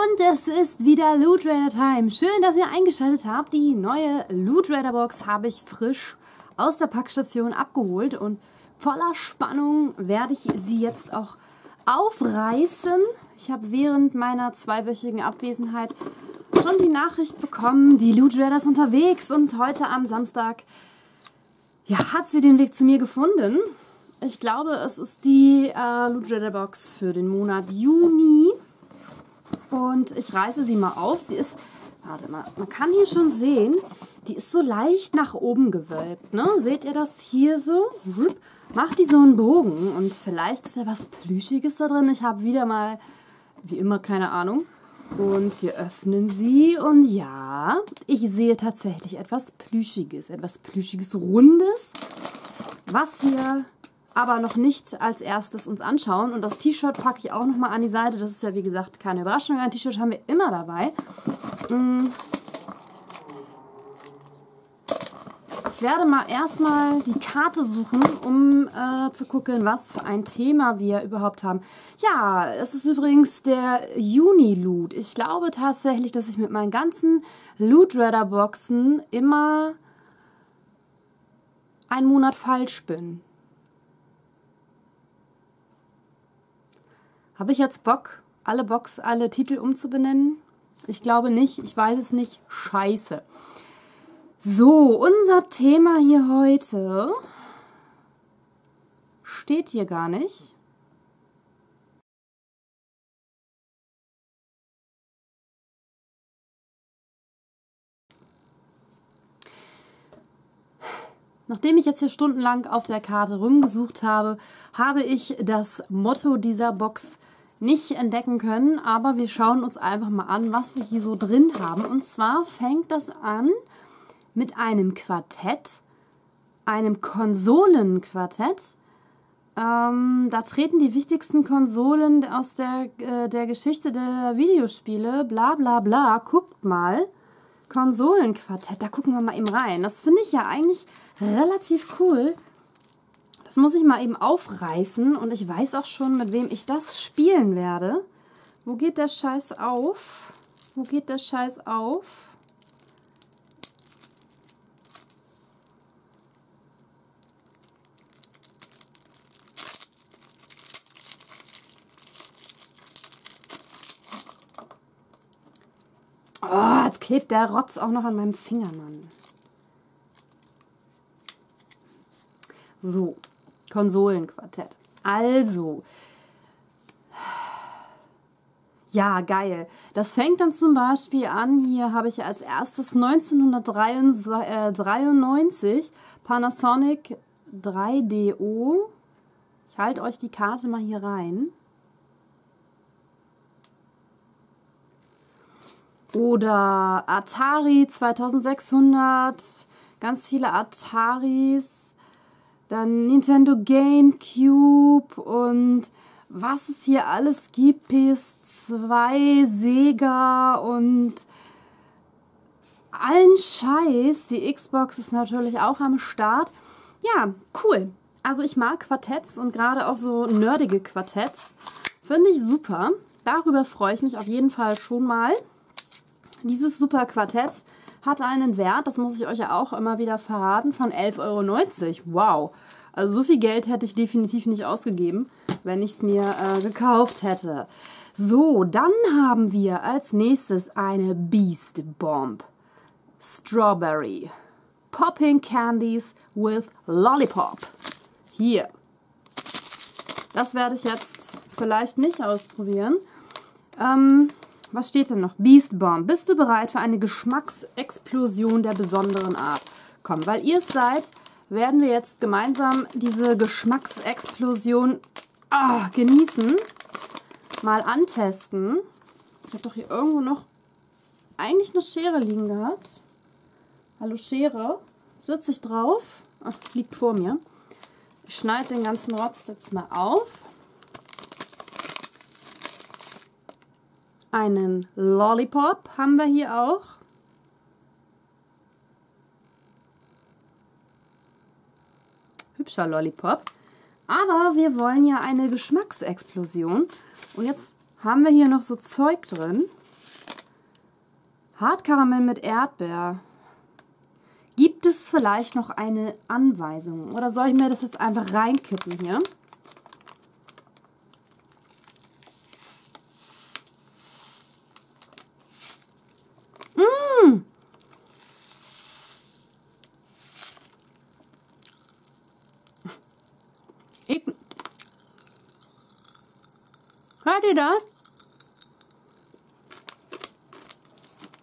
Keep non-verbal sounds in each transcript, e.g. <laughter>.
Und es ist wieder Loot Raider Time. Schön, dass ihr eingeschaltet habt. Die neue Loot Raider Box habe ich frisch aus der Packstation abgeholt und voller Spannung werde ich sie jetzt auch aufreißen. Ich habe während meiner zweiwöchigen Abwesenheit schon die Nachricht bekommen, die Loot Raider ist unterwegs und heute am Samstag ja, hat sie den Weg zu mir gefunden. Ich glaube, es ist die äh, Loot Raider Box für den Monat Juni. Und ich reiße sie mal auf. Sie ist, warte mal, man kann hier schon sehen, die ist so leicht nach oben gewölbt. Ne? Seht ihr das hier so? Macht die so einen Bogen und vielleicht ist da was Plüschiges da drin. Ich habe wieder mal, wie immer, keine Ahnung. Und hier öffnen sie und ja, ich sehe tatsächlich etwas Plüschiges, etwas Plüschiges, Rundes, was hier aber noch nicht als erstes uns anschauen. Und das T-Shirt packe ich auch nochmal an die Seite. Das ist ja, wie gesagt, keine Überraschung. Ein T-Shirt haben wir immer dabei. Mm. Ich werde mal erstmal die Karte suchen, um äh, zu gucken, was für ein Thema wir überhaupt haben. Ja, es ist übrigens der Juni-Loot. Ich glaube tatsächlich, dass ich mit meinen ganzen Loot-Redder-Boxen immer einen Monat falsch bin. Habe ich jetzt Bock, alle Box, alle Titel umzubenennen? Ich glaube nicht, ich weiß es nicht. Scheiße. So, unser Thema hier heute steht hier gar nicht. Nachdem ich jetzt hier stundenlang auf der Karte rumgesucht habe, habe ich das Motto dieser Box nicht entdecken können, aber wir schauen uns einfach mal an, was wir hier so drin haben. Und zwar fängt das an mit einem Quartett, einem Konsolenquartett. Ähm, da treten die wichtigsten Konsolen aus der, äh, der Geschichte der Videospiele, bla bla bla. Guckt mal. Konsolenquartett, da gucken wir mal eben rein. Das finde ich ja eigentlich relativ cool. Das muss ich mal eben aufreißen und ich weiß auch schon, mit wem ich das spielen werde. Wo geht der Scheiß auf? Wo geht der Scheiß auf? Oh, jetzt klebt der Rotz auch noch an meinem Finger, Mann. So, Konsolenquartett. Also, ja, geil. Das fängt dann zum Beispiel an, hier habe ich als erstes 1993 Panasonic 3DO. Ich halte euch die Karte mal hier rein. Oder Atari 2600, ganz viele Ataris dann Nintendo GameCube und was es hier alles gibt, PS2, Sega und allen Scheiß. Die Xbox ist natürlich auch am Start. Ja, cool. Also ich mag Quartetts und gerade auch so nerdige Quartetts. Finde ich super. Darüber freue ich mich auf jeden Fall schon mal. Dieses super Quartett hat einen Wert, das muss ich euch ja auch immer wieder verraten, von 11,90 Euro. Wow. Also so viel Geld hätte ich definitiv nicht ausgegeben, wenn ich es mir äh, gekauft hätte. So, dann haben wir als nächstes eine Beast Bomb. Strawberry. Popping Candies with Lollipop. Hier. Das werde ich jetzt vielleicht nicht ausprobieren. Ähm, was steht denn noch? Beast Bomb. Bist du bereit für eine Geschmacksexplosion der besonderen Art? Komm, weil ihr es seid, werden wir jetzt gemeinsam diese Geschmacksexplosion oh, genießen. Mal antesten. Ich habe doch hier irgendwo noch eigentlich eine Schere liegen gehabt. Hallo Schere. Sitze ich drauf? Ach, liegt vor mir. Ich schneide den ganzen Rotz jetzt mal auf. Einen Lollipop haben wir hier auch. Hübscher Lollipop. Aber wir wollen ja eine Geschmacksexplosion. Und jetzt haben wir hier noch so Zeug drin. Hartkaramell mit Erdbeer. Gibt es vielleicht noch eine Anweisung? Oder soll ich mir das jetzt einfach reinkippen hier? Mmh. Ich Hört ihr das?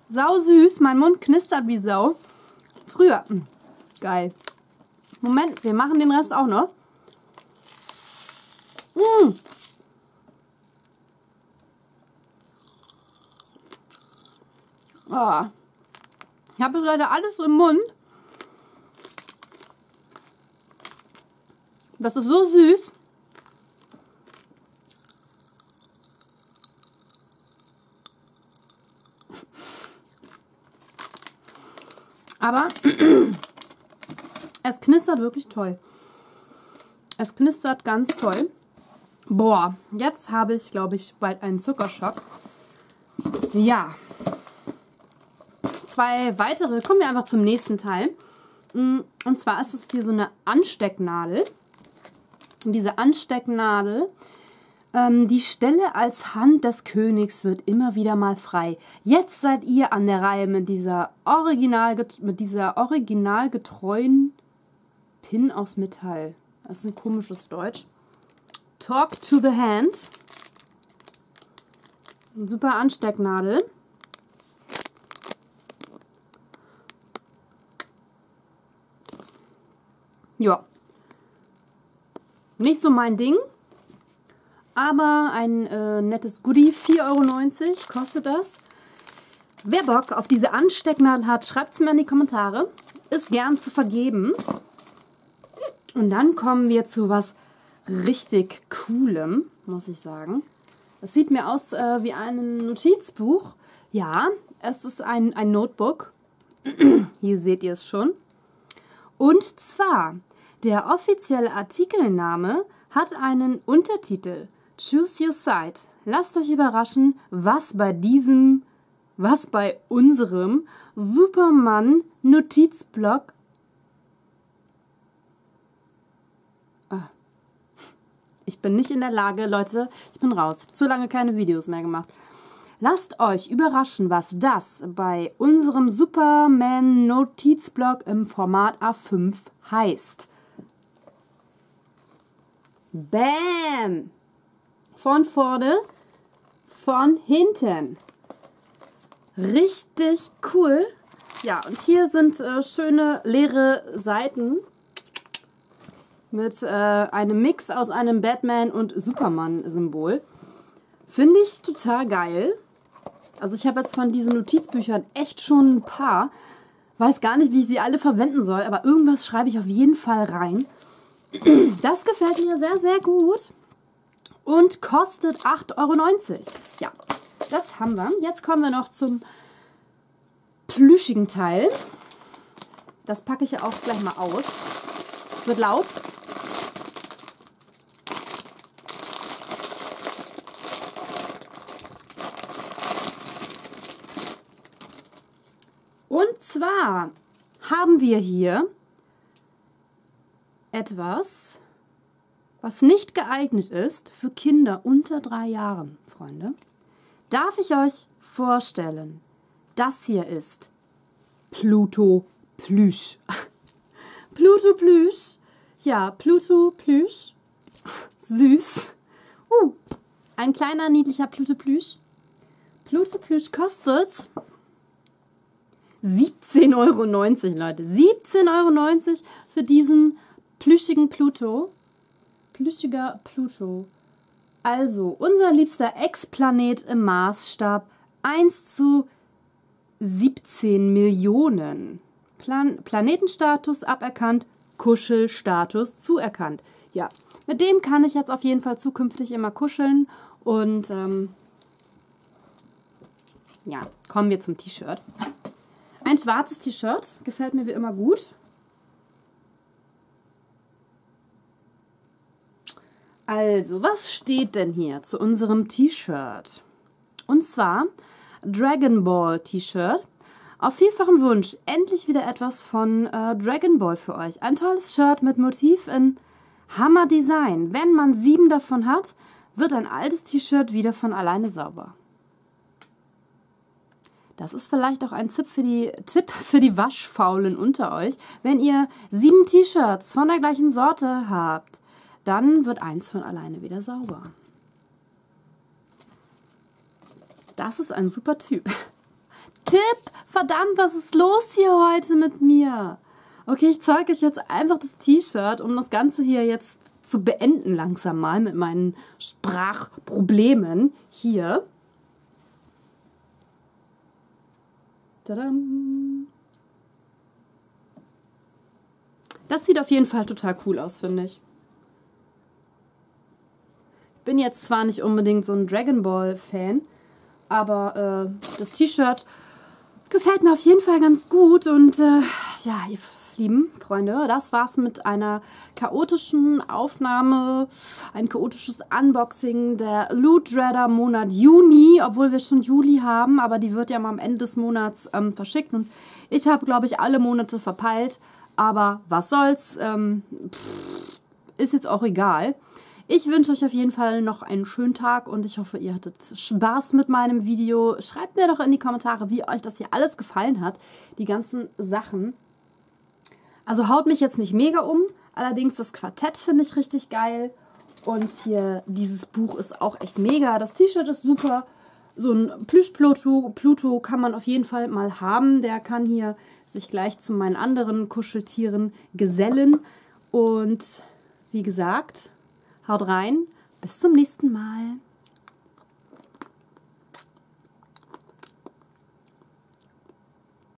Sau süß, mein Mund knistert wie Sau. Früher. Hm, geil. Moment, wir machen den Rest auch noch. Mmh. Oh. Ich habe leider alles im Mund. Das ist so süß. Aber <clears throat> es knistert wirklich toll. Es knistert ganz toll. Boah, jetzt habe ich, glaube ich, bald einen Zuckerschock. Ja. Zwei weitere. Kommen wir einfach zum nächsten Teil. Mm, und zwar ist es hier so eine Anstecknadel. Und diese Anstecknadel ähm, die Stelle als Hand des Königs wird immer wieder mal frei. Jetzt seid ihr an der Reihe mit dieser original mit dieser originalgetreuen Pin aus Metall. Das ist ein komisches Deutsch. Talk to the hand. Eine super Anstecknadel. Ja. Nicht so mein Ding. Aber ein äh, nettes Goodie, 4,90 Euro kostet das. Wer Bock auf diese Anstecknadel hat, schreibt es mir in die Kommentare. Ist gern zu vergeben. Und dann kommen wir zu was richtig Coolem, muss ich sagen. Das sieht mir aus äh, wie ein Notizbuch. Ja, es ist ein, ein Notebook. <clears throat> Hier seht ihr es schon. Und zwar, der offizielle Artikelname hat einen Untertitel. Choose your side. Lasst euch überraschen, was bei diesem, was bei unserem Superman Notizblock. Ah. Ich bin nicht in der Lage, Leute, ich bin raus. Ich habe zu lange keine Videos mehr gemacht. Lasst euch überraschen, was das bei unserem Superman Notizblock im Format A5 heißt. Bam! Von vorne, von hinten. Richtig cool. Ja, und hier sind äh, schöne leere Seiten mit äh, einem Mix aus einem Batman- und Superman-Symbol. Finde ich total geil. Also ich habe jetzt von diesen Notizbüchern echt schon ein paar. Weiß gar nicht, wie ich sie alle verwenden soll, aber irgendwas schreibe ich auf jeden Fall rein. Das gefällt mir sehr, sehr gut und kostet 8,90 Euro. Ja, das haben wir. Jetzt kommen wir noch zum plüschigen Teil. Das packe ich ja auch gleich mal aus. Es wird laut. Und zwar haben wir hier etwas, was nicht geeignet ist für Kinder unter drei Jahren, Freunde, darf ich euch vorstellen, das hier ist Pluto Plüsch. <laughs> Pluto Plüsch. Ja, Pluto Plüsch. <laughs> Süß. Uh, ein kleiner, niedlicher Pluto Plüsch. Pluto Plüsch kostet 17,90 Euro, Leute. 17,90 Euro für diesen plüschigen Pluto plüschiger Pluto. Also, unser liebster Ex-Planet im Maßstab 1 zu 17 Millionen. Plan Planetenstatus aberkannt, Kuschelstatus zuerkannt. Ja, mit dem kann ich jetzt auf jeden Fall zukünftig immer kuscheln. Und ähm, ja, kommen wir zum T-Shirt. Ein schwarzes T-Shirt gefällt mir wie immer gut. Also, was steht denn hier zu unserem T-Shirt? Und zwar Dragon Ball T-Shirt. Auf vielfachen Wunsch endlich wieder etwas von äh, Dragon Ball für euch. Ein tolles Shirt mit Motiv in Hammer Design. Wenn man sieben davon hat, wird ein altes T-Shirt wieder von alleine sauber. Das ist vielleicht auch ein Tipp für die, Tipp für die Waschfaulen unter euch. Wenn ihr sieben T-Shirts von der gleichen Sorte habt, dann wird eins von alleine wieder sauber. Das ist ein super Typ. <laughs> Tipp! Verdammt, was ist los hier heute mit mir? Okay, ich zeige euch jetzt einfach das T-Shirt, um das Ganze hier jetzt zu beenden langsam mal mit meinen Sprachproblemen. Hier. Tadam. Das sieht auf jeden Fall total cool aus, finde ich. Bin jetzt zwar nicht unbedingt so ein Dragon Ball Fan, aber äh, das T-Shirt gefällt mir auf jeden Fall ganz gut und äh, ja, ihr lieben Freunde, das war's mit einer chaotischen Aufnahme, ein chaotisches Unboxing der Loot Redder Monat Juni, obwohl wir schon Juli haben, aber die wird ja mal am Ende des Monats ähm, verschickt und ich habe, glaube ich, alle Monate verpeilt, aber was soll's, ähm, pff, ist jetzt auch egal. Ich wünsche euch auf jeden Fall noch einen schönen Tag und ich hoffe, ihr hattet Spaß mit meinem Video. Schreibt mir doch in die Kommentare, wie euch das hier alles gefallen hat, die ganzen Sachen. Also haut mich jetzt nicht mega um, allerdings das Quartett finde ich richtig geil. Und hier dieses Buch ist auch echt mega. Das T-Shirt ist super. So ein Plüsch-Pluto Pluto kann man auf jeden Fall mal haben. Der kann hier sich gleich zu meinen anderen Kuscheltieren gesellen. Und wie gesagt, haut rein. Bis zum nächsten Mal.